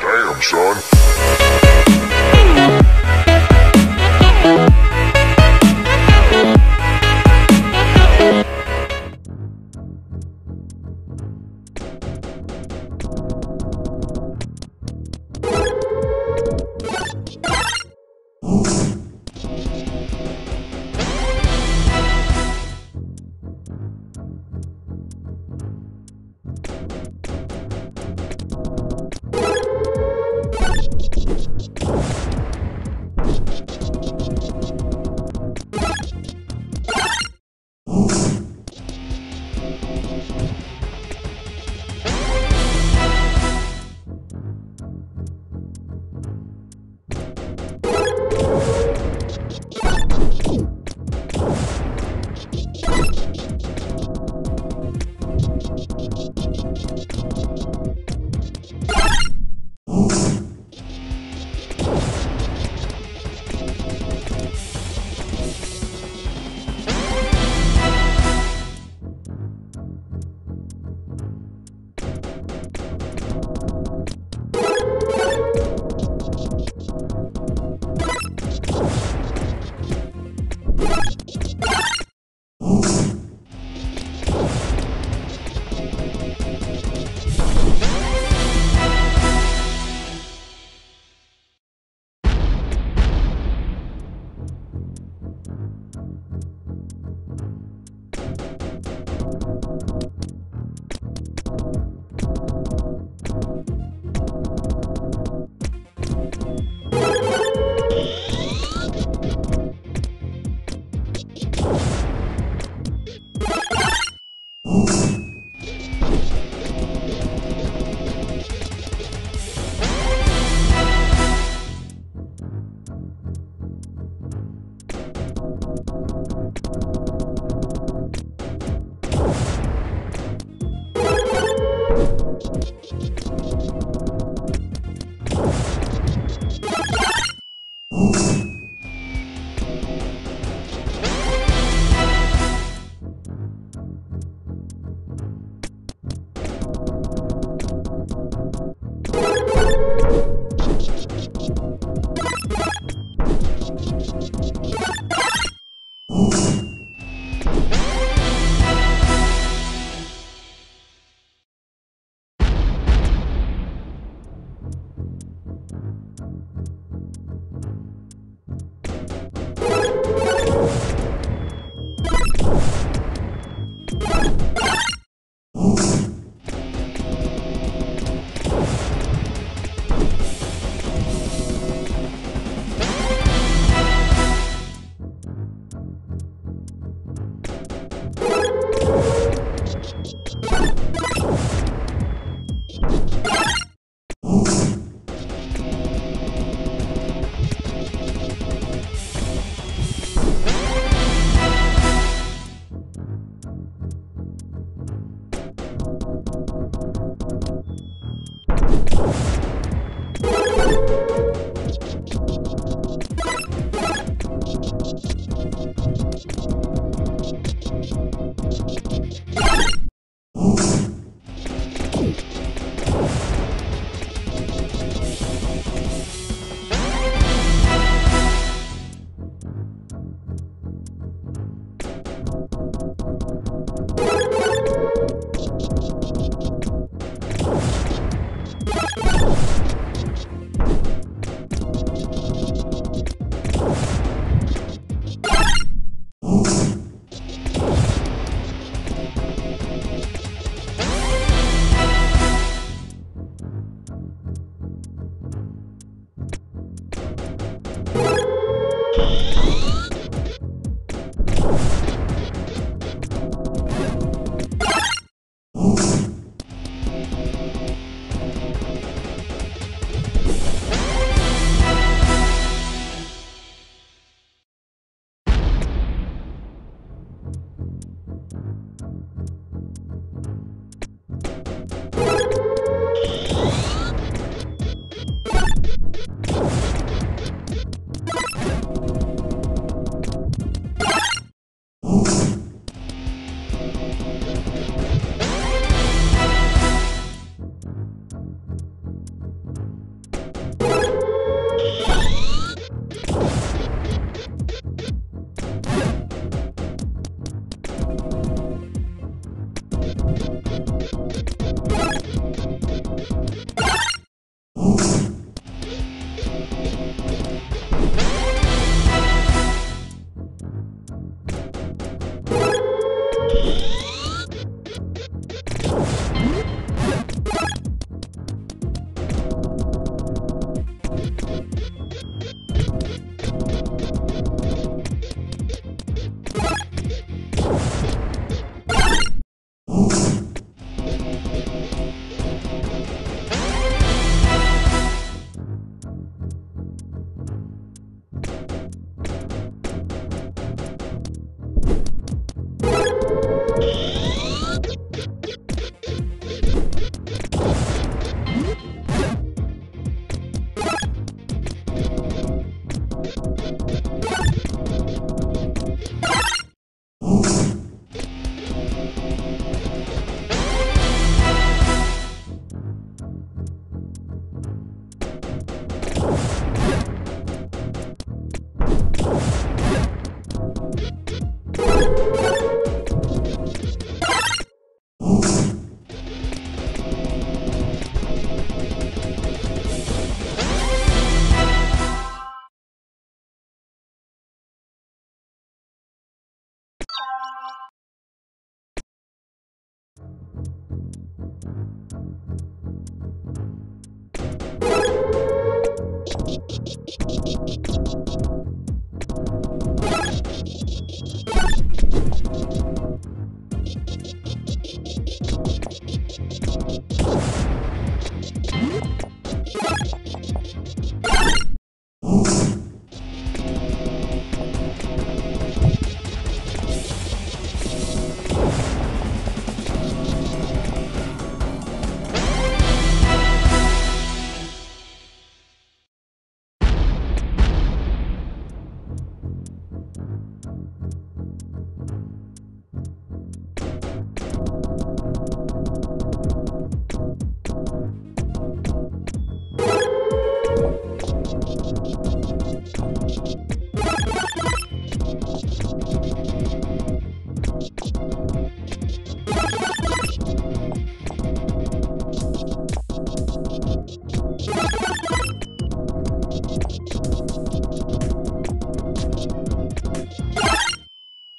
Damn, son.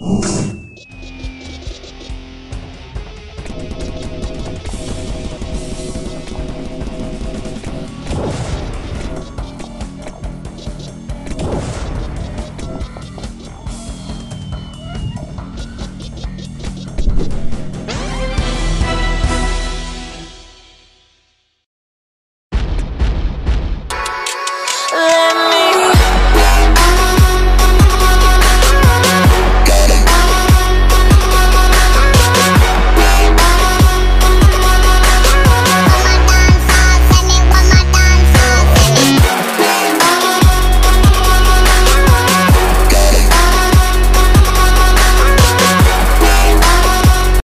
Ooh.